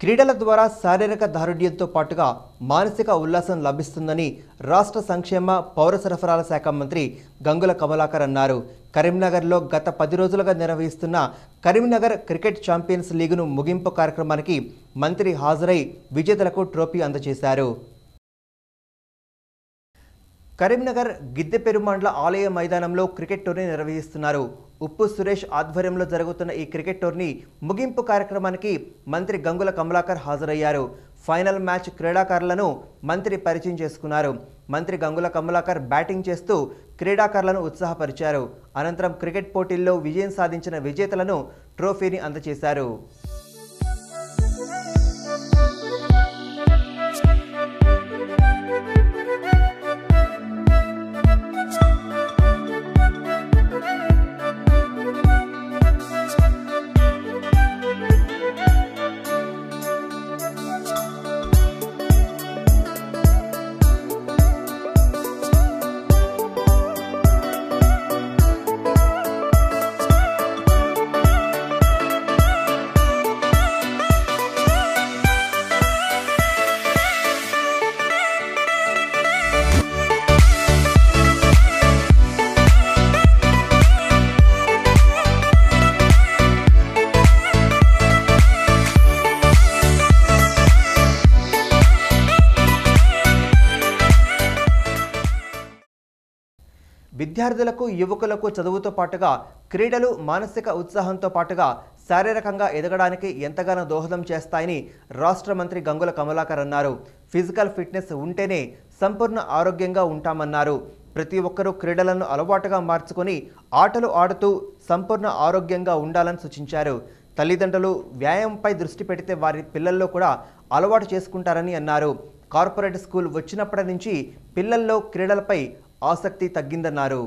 క్రీడల ద్వారా శారీరక దారుఢ్యంతో పాటుగా మానసిక ఉల్లాసం లభిస్తుందని రాష్ట్ర సంక్షేమ పౌర సరఫరాల శాఖ మంత్రి గంగుల కమలాకర్ అన్నారు. కరీంనగర్లో గత పది రోజులుగా నిర్వహిస్తున్న కరీంనగర్ క్రికెట్ ఛాంపియన్స్ లీగును ముగింపు కార్యక్రమానికి మంత్రి హాజరై విజేతలకు ట్రోఫీ అందజేశారు. కరీంనగర్ గిద్దెపెరుమండ్ల ఆలయ మైదానంలో క్రికెట్ టోర్నీ నిర్వహిస్తున్నారు. ఉప్పు సురేష్ ఆధ్వర్యంలో జరుగుతున్న ఈ క్రికెట్ టోర్నీ ముగింపు కార్యక్రమానికి మంత్రి గంగుల కమలాకర్ హాజరయ్యారు. ఫైనల్ మ్యాచ్ క్రీడాకారులను మంత్రి పరిచయం చేసుకున్నారు. మంత్రి గంగుల కమలాకర్ బ్యాటింగ్ చేస్తూ క్రీడాకారులను ఉత్సాహపరిచారు. అనంతరం క్రికెట్ పోటీల్లో విజయం సాధించిన విజేతలను ట్రోఫీని అందజేశారు. విద్యార్థులకు యువకులకు చదువుతో పాటుగా క్రీడలు మానసిక ఉత్సాహంతో పాటుగా శారీరకంగా ఎదగడానికి ఎంతగానో దోహదం చేస్తాయని రాష్ట్ర మంత్రి గంగుల కమలాకర్ అన్నారు. ఫిజికల్ ఫిట్నెస్ ఉంటేనే సంపూర్ణ ఆరోగ్యంగా ఉంటామన్నారు. ప్రతి ఒక్కరూ క్రీడలను అలవాటుగా మార్చుకొని ఆటలు ఆడుతూ సంపూర్ణ ఆరోగ్యంగా ఉండాలని సూచించారు. తల్లిదండ్రులు వ్యాయామంపై దృష్టి పెడితే వారి పిల్లల్లో కూడా అలవాటు చేసుకుంటారని అన్నారు. కార్పొరేట్ స్కూల్ వచ్చినప్పటి నుంచి పిల్లల్లో క్రీడలపై ఆసక్తి తగ్గిందన్నారు